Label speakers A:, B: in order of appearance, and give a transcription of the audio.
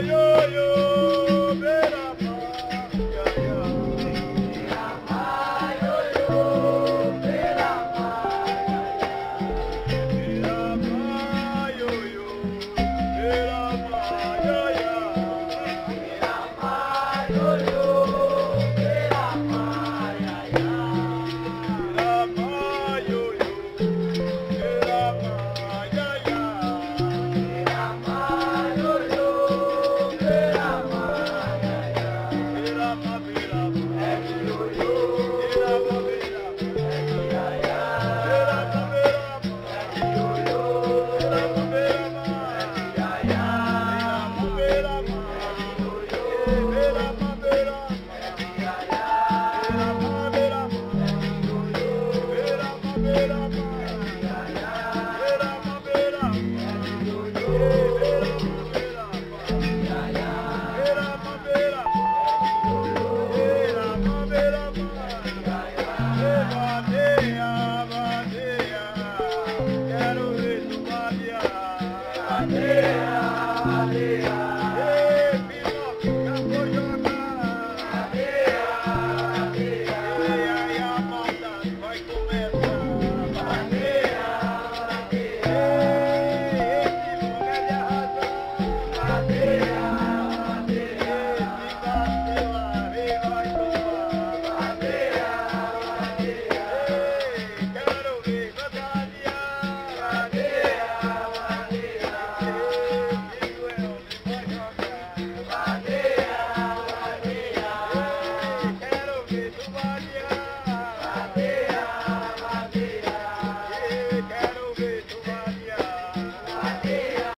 A: Yo, yo.